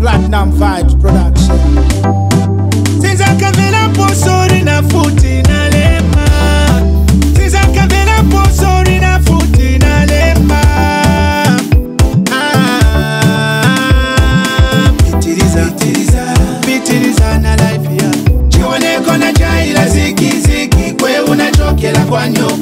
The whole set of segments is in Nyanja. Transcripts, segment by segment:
Platinum Vibes Production. Sinza kavela posori na futi na posori na futi na lema. Ah, bitiriza, bitiriza, bitiriza na life ya. Jione kona jai kwa nyoka.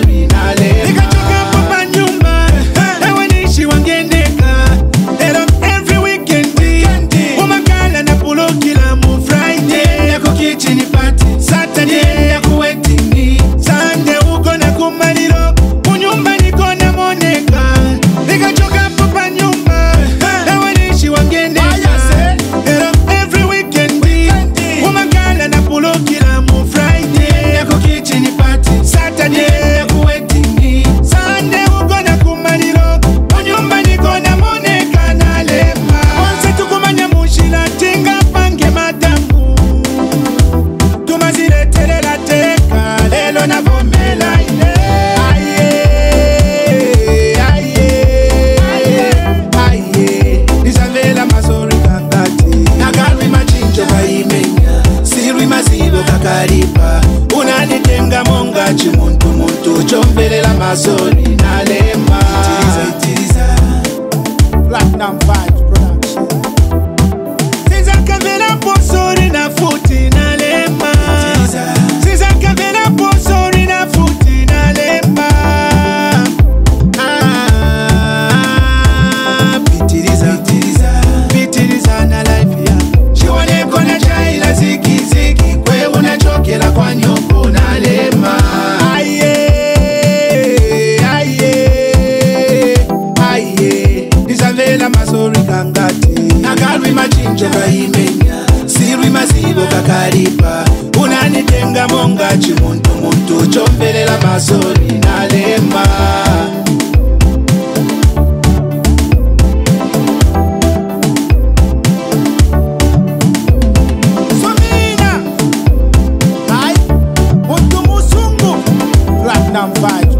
Masoni Nalema Platinum 5 ndaripa unanitenga monga chimuntumuntu chomvelela masoni nalemba sumina hai untumusungu latnamfai